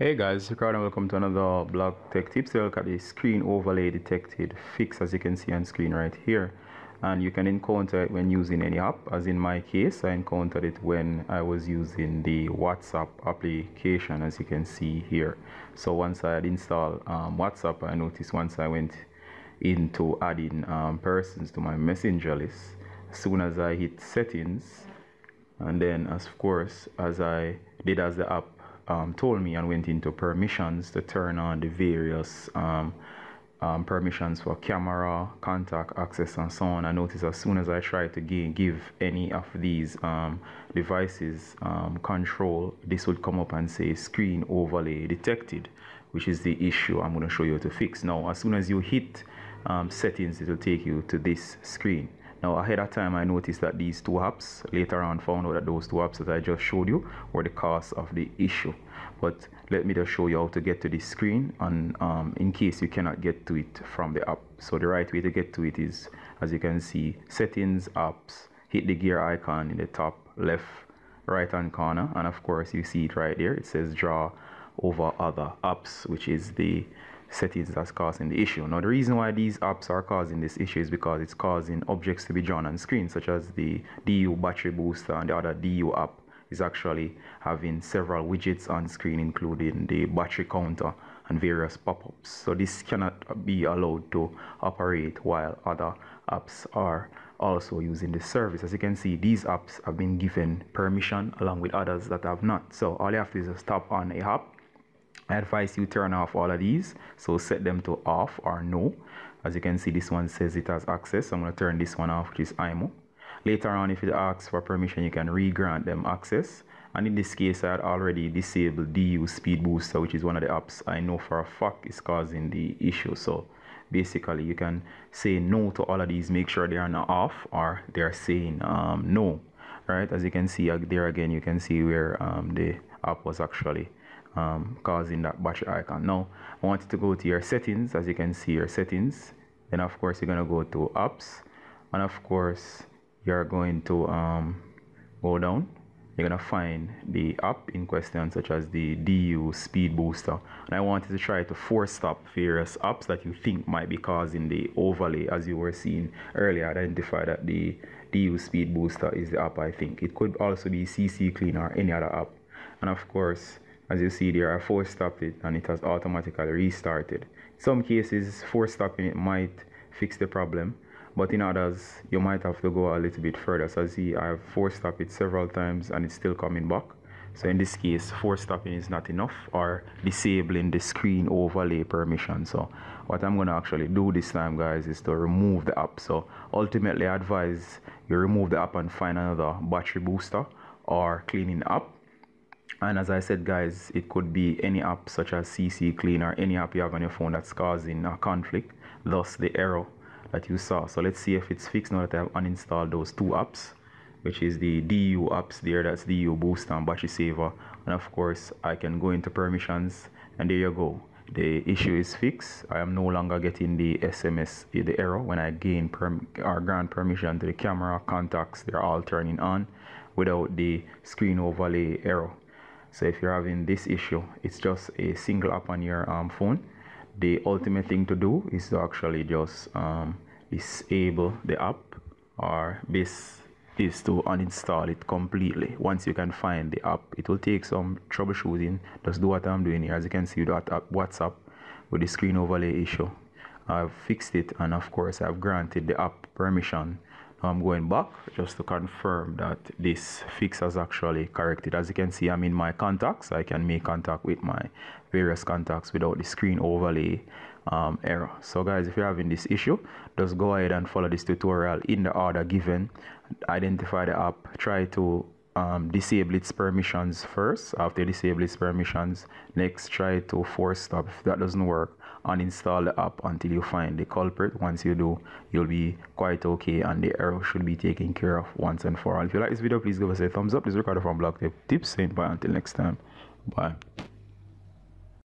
Hey guys, Ricardo and welcome to another blog tech tips. Look at the screen overlay detected fix as you can see on screen right here. And you can encounter it when using any app. As in my case, I encountered it when I was using the WhatsApp application as you can see here. So once I had installed um, WhatsApp, I noticed once I went into adding um, persons to my messenger list, as soon as I hit settings, and then as of course as I did as the app um, told me and went into permissions to turn on the various um, um, permissions for camera, contact access, and so on. I noticed as soon as I try to give any of these um, devices um, control, this would come up and say screen overlay detected, which is the issue I'm going to show you how to fix. Now, as soon as you hit um, settings, it will take you to this screen. Now ahead of time I noticed that these two apps later on found out that those two apps that I just showed you were the cause of the issue. But let me just show you how to get to this screen and um, in case you cannot get to it from the app. So the right way to get to it is as you can see settings apps hit the gear icon in the top left right hand corner. And of course you see it right there. It says draw over other apps which is the settings that's causing the issue. Now the reason why these apps are causing this issue is because it's causing objects to be drawn on screen such as the DU battery booster and the other DU app is actually having several widgets on screen including the battery counter and various pop-ups. So this cannot be allowed to operate while other apps are also using the service. As you can see, these apps have been given permission along with others that have not. So all you have to do is tap on a app I advise you turn off all of these. So set them to off or no. As you can see this one says it has access. I'm going to turn this one off which is IMO later on if it asks for permission you can re-grant them access. And in this case I had already disabled DU speed booster which is one of the apps I know for a fact is causing the issue. So basically you can say no to all of these make sure they are not off or they're saying um, no right? As you can see uh, there again you can see where um, the app was actually um, causing that battery icon. Now, I want you to go to your settings, as you can see your settings. Then of course, you're gonna go to apps. And of course, you're going to um, go down. You're gonna find the app in question, such as the DU Speed Booster. And I wanted to try to force stop various apps that you think might be causing the overlay, as you were seeing earlier. Identify that the DU Speed Booster is the app I think. It could also be CC Clean or any other app. And of course, as you see there, I force stopped it and it has automatically restarted. In some cases, force stopping it might fix the problem, but in others, you might have to go a little bit further. So see, I've force stopped it several times and it's still coming back. So in this case, force stopping is not enough or disabling the screen overlay permission. So what I'm going to actually do this time, guys, is to remove the app. So ultimately, I advise you remove the app and find another battery booster or cleaning app and as I said guys it could be any app such as CC Clean or any app you have on your phone that's causing a conflict thus the error that you saw. So let's see if it's fixed now that I've uninstalled those two apps which is the DU apps there that's DU Boost and Battery Saver. And of course I can go into permissions and there you go. The issue is fixed. I am no longer getting the SMS the error when I gain perm or grant permission to the camera contacts they're all turning on without the screen overlay error so if you're having this issue it's just a single app on your um, phone. The ultimate thing to do is to actually just um, disable the app or this is to uninstall it completely. Once you can find the app it will take some troubleshooting. Just do what i'm doing here. As you can see that whatsapp with the screen overlay issue i've fixed it and of course i've granted the app permission I'm going back just to confirm that this fix has actually corrected. As you can see, I'm in my contacts. I can make contact with my various contacts without the screen overlay um, error. So guys, if you're having this issue, just go ahead and follow this tutorial in the order given. Identify the app, try to um, disable its permissions first. After disable its permissions, next try to force stop. If that doesn't work, uninstall the app until you find the culprit. Once you do, you'll be quite okay and the error should be taken care of once and for all. If you like this video, please give us a thumbs up. This is Ricardo from Blog Tips. Saying bye until next time. Bye.